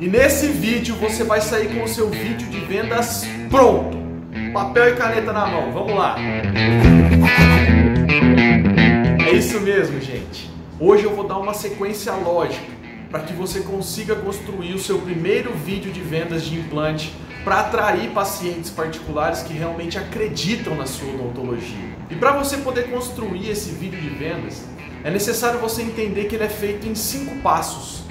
E nesse vídeo você vai sair com o seu vídeo de vendas pronto. Papel e caneta na mão, vamos lá. É isso mesmo, gente. Hoje eu vou dar uma sequência lógica para que você consiga construir o seu primeiro vídeo de vendas de implante para atrair pacientes particulares que realmente acreditam na sua odontologia. E para você poder construir esse vídeo de vendas, é necessário você entender que ele é feito em cinco passos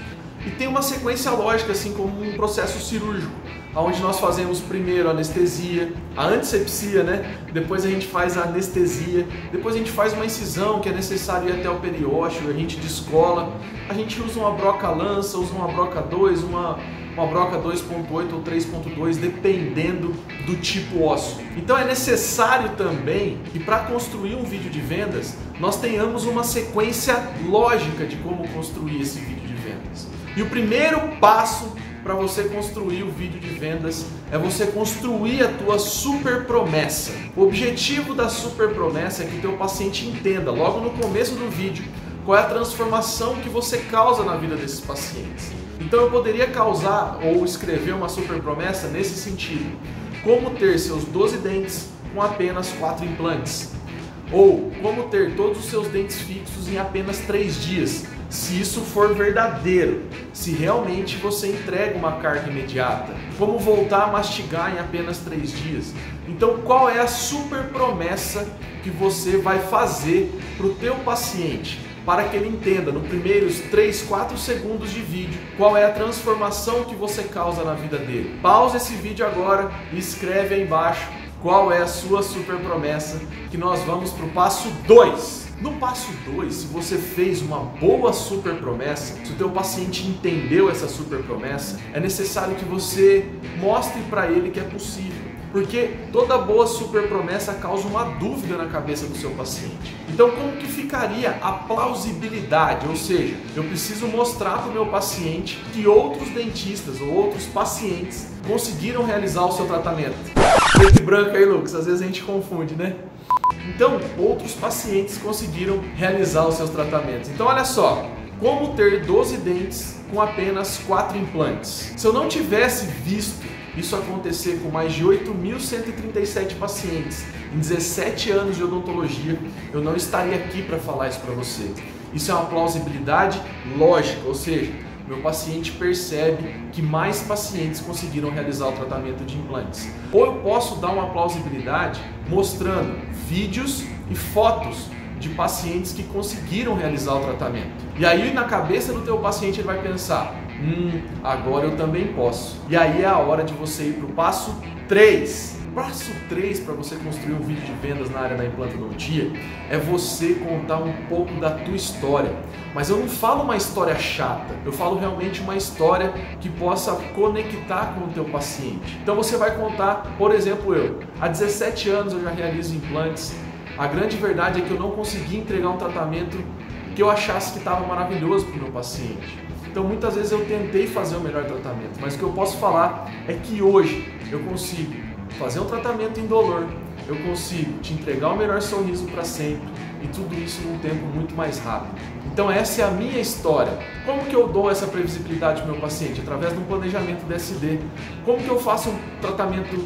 e tem uma sequência lógica, assim como um processo cirúrgico, onde nós fazemos primeiro a anestesia, a antisepsia, né? Depois a gente faz a anestesia, depois a gente faz uma incisão que é necessário ir até o periósteo, a gente descola, a gente usa uma broca lança, usa uma broca 2, uma uma broca 2.8 ou 3.2, dependendo do tipo ósseo. Então é necessário também que para construir um vídeo de vendas, nós tenhamos uma sequência lógica de como construir esse vídeo de vendas. E o primeiro passo para você construir o vídeo de vendas é você construir a tua super promessa. O objetivo da super promessa é que teu paciente entenda logo no começo do vídeo qual é a transformação que você causa na vida desses pacientes. Então eu poderia causar ou escrever uma super promessa nesse sentido: como ter seus 12 dentes com apenas 4 implantes, ou como ter todos os seus dentes fixos em apenas 3 dias se isso for verdadeiro, se realmente você entrega uma carga imediata, como voltar a mastigar em apenas três dias. Então, qual é a super promessa que você vai fazer para o teu paciente? Para que ele entenda nos primeiros 3, 4 segundos de vídeo qual é a transformação que você causa na vida dele. Pausa esse vídeo agora e escreve aí embaixo qual é a sua super promessa, que nós vamos para o passo 2. No passo 2, se você fez uma boa super promessa, se o teu paciente entendeu essa super promessa, é necessário que você mostre para ele que é possível. Porque toda boa super promessa causa uma dúvida na cabeça do seu paciente. Então, como que ficaria a plausibilidade? Ou seja, eu preciso mostrar para o meu paciente que outros dentistas ou outros pacientes conseguiram realizar o seu tratamento. Preto e branco aí, Lucas, às vezes a gente confunde, né? Então, outros pacientes conseguiram realizar os seus tratamentos. Então, olha só, como ter 12 dentes com apenas 4 implantes. Se eu não tivesse visto isso acontecer com mais de 8.137 pacientes em 17 anos de odontologia, eu não estaria aqui para falar isso para você. Isso é uma plausibilidade lógica, ou seja, meu paciente percebe que mais pacientes conseguiram realizar o tratamento de implantes. Ou eu posso dar uma plausibilidade mostrando vídeos e fotos de pacientes que conseguiram realizar o tratamento. E aí na cabeça do teu paciente ele vai pensar: "Hum, agora eu também posso". E aí é a hora de você ir para o passo 3 passo 3 para você construir um vídeo de vendas na área da implantodontia é você contar um pouco da tua história. Mas eu não falo uma história chata, eu falo realmente uma história que possa conectar com o teu paciente. Então você vai contar, por exemplo, eu, há 17 anos eu já realizo implantes. A grande verdade é que eu não consegui entregar um tratamento que eu achasse que estava maravilhoso para o meu paciente. Então muitas vezes eu tentei fazer o melhor tratamento, mas o que eu posso falar é que hoje eu consigo fazer um tratamento indolor, eu consigo te entregar o melhor sorriso para sempre e tudo isso num tempo muito mais rápido. Então essa é a minha história. Como que eu dou essa previsibilidade para o meu paciente? Através de um planejamento DSD. Como que eu faço um tratamento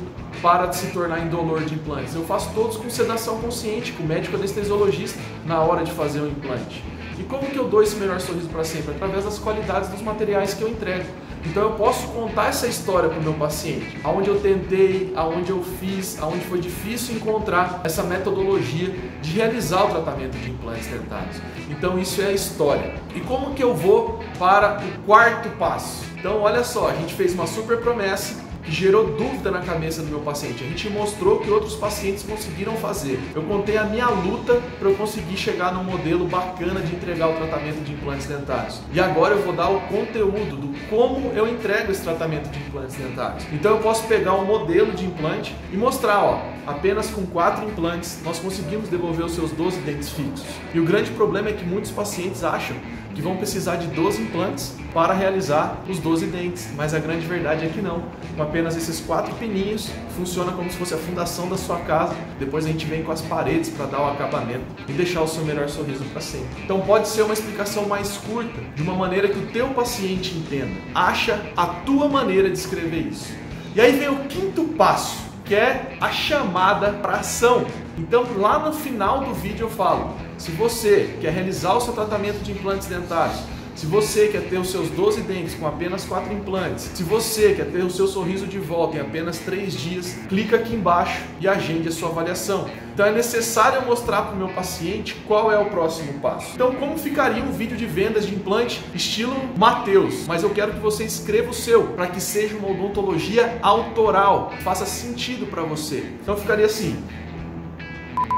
para se tornar indolor de implantes? Eu faço todos com sedação consciente, com o médico anestesiologista na hora de fazer o implante. E como que eu dou esse melhor sorriso para sempre? Através das qualidades dos materiais que eu entrego. Então eu posso contar essa história para o meu paciente, aonde eu tentei, aonde eu fiz, aonde foi difícil encontrar essa metodologia de realizar o tratamento de implantes dentários. Então isso é a história. E como que eu vou para o quarto passo? Então olha só, a gente fez uma super promessa que gerou dúvida na cabeça do meu paciente. A gente mostrou que outros pacientes conseguiram fazer. Eu contei a minha luta para eu conseguir chegar num modelo bacana de entregar o tratamento de implantes dentários. E agora eu vou dar o conteúdo do como eu entrego esse tratamento de implantes dentários. Então eu posso pegar um modelo de implante e mostrar, ó, apenas com quatro implantes nós conseguimos devolver os seus 12 dentes fixos. E o grande problema é que muitos pacientes acham que vão precisar de 12 implantes para realizar os 12 dentes, mas a grande verdade é que não. Com apenas esses quatro pininhos, funciona como se fosse a fundação da sua casa. Depois a gente vem com as paredes para dar o acabamento e deixar o seu melhor sorriso para sempre. Então pode ser uma explicação mais curta, de uma maneira que o teu paciente entenda. Acha a tua maneira de escrever isso. E aí vem o quinto passo, que é a chamada para ação. Então lá no final do vídeo eu falo, se você quer realizar o seu tratamento de implantes dentários, se você quer ter os seus 12 dentes com apenas 4 implantes, se você quer ter o seu sorriso de volta em apenas 3 dias, clica aqui embaixo e agende a sua avaliação. Então é necessário mostrar para o meu paciente qual é o próximo passo. Então, como ficaria um vídeo de vendas de implante estilo Mateus? Mas eu quero que você escreva o seu para que seja uma odontologia autoral, faça sentido para você. Então ficaria assim: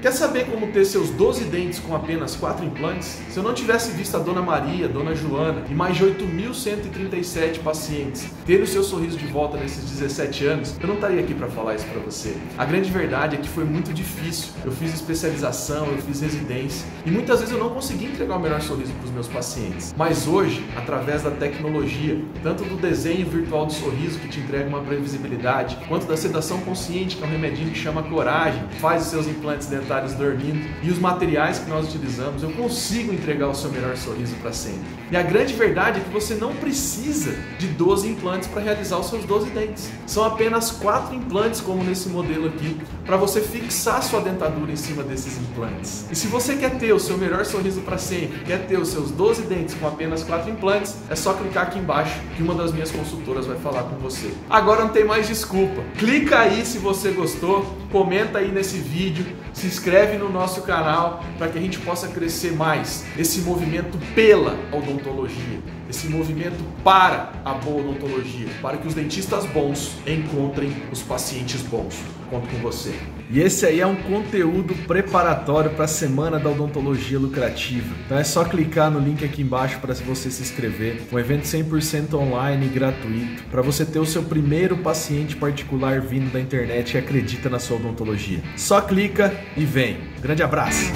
Quer saber como ter seus 12 dentes com apenas 4 implantes? Se eu não tivesse visto a Dona Maria, Dona Joana e mais de 8.137 pacientes terem o seu sorriso de volta nesses 17 anos, eu não estaria aqui para falar isso para você. A grande verdade é que foi muito difícil. Eu fiz especialização, eu fiz residência e muitas vezes eu não consegui entregar o melhor sorriso para os meus pacientes. Mas hoje, através da tecnologia, tanto do desenho virtual do sorriso que te entrega uma previsibilidade, quanto da sedação consciente, que é um remedinho que chama coragem, faz os seus implantes dentários dormindo e os materiais que nós utilizamos, eu consigo entregar o seu melhor sorriso para sempre. E a grande verdade é que você não precisa de 12 implantes para realizar os seus 12 dentes. São apenas 4 implantes, como nesse modelo aqui, para você fixar sua dentadura em cima desses implantes. E se você quer ter o seu melhor sorriso para sempre, quer ter os seus 12 dentes com apenas 4 implantes, é só clicar aqui embaixo que uma das minhas consultoras vai falar com você. Agora não tem mais desculpa. Clica aí se você gostou, comenta aí nesse vídeo, se inscreve no nosso canal para que a gente possa crescer mais esse movimento pela odontologia, esse movimento para a boa odontologia, para que os dentistas bons encontrem os pacientes bons. Conto com você. E esse aí é um conteúdo preparatório para a Semana da Odontologia Lucrativa. Então é só clicar no link aqui embaixo para você se inscrever. Um evento 100% online e gratuito para você ter o seu primeiro paciente particular vindo da internet e acredita na sua odontologia. Só clica e vem. Grande abraço!